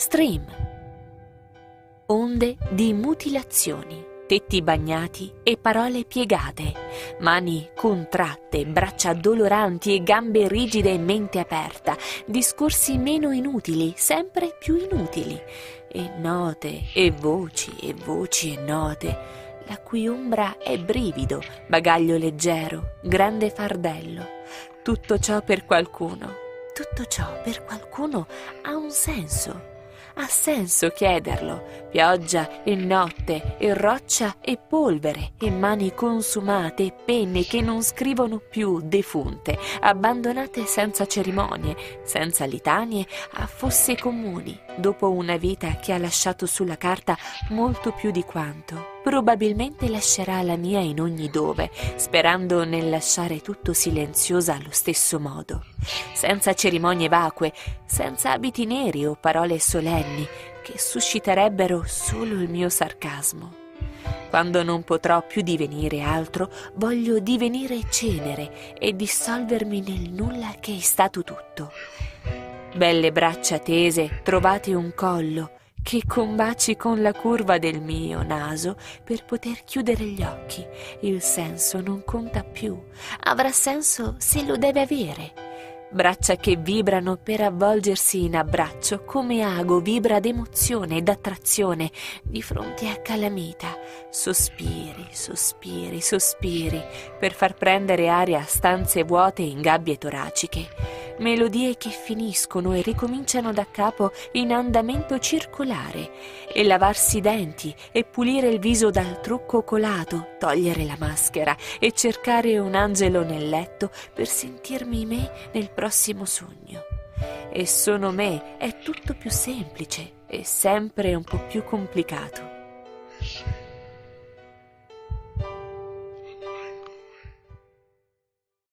Stream. Onde di mutilazioni, tetti bagnati e parole piegate, mani contratte, braccia doloranti e gambe rigide e mente aperta, discorsi meno inutili, sempre più inutili, e note e voci e voci e note, la cui ombra è brivido, bagaglio leggero, grande fardello. Tutto ciò per qualcuno, tutto ciò per qualcuno ha un senso ha senso chiederlo. Pioggia e notte e roccia e polvere e mani consumate e penne che non scrivono più defunte, abbandonate senza cerimonie, senza litanie, a fosse comuni, dopo una vita che ha lasciato sulla carta molto più di quanto probabilmente lascerà la mia in ogni dove, sperando nel lasciare tutto silenziosa allo stesso modo, senza cerimonie vacue, senza abiti neri o parole solenni che susciterebbero solo il mio sarcasmo. Quando non potrò più divenire altro, voglio divenire cenere e dissolvermi nel nulla che è stato tutto. Belle braccia tese, trovate un collo, che combaci con la curva del mio naso per poter chiudere gli occhi. Il senso non conta più. Avrà senso se lo deve avere. Braccia che vibrano per avvolgersi in abbraccio come ago vibra d'emozione e d'attrazione di fronte a calamita. Sospiri, sospiri, sospiri per far prendere aria a stanze vuote in gabbie toraciche melodie che finiscono e ricominciano da capo in andamento circolare, e lavarsi i denti e pulire il viso dal trucco colato, togliere la maschera e cercare un angelo nel letto per sentirmi me nel prossimo sogno. E sono me è tutto più semplice e sempre un po' più complicato.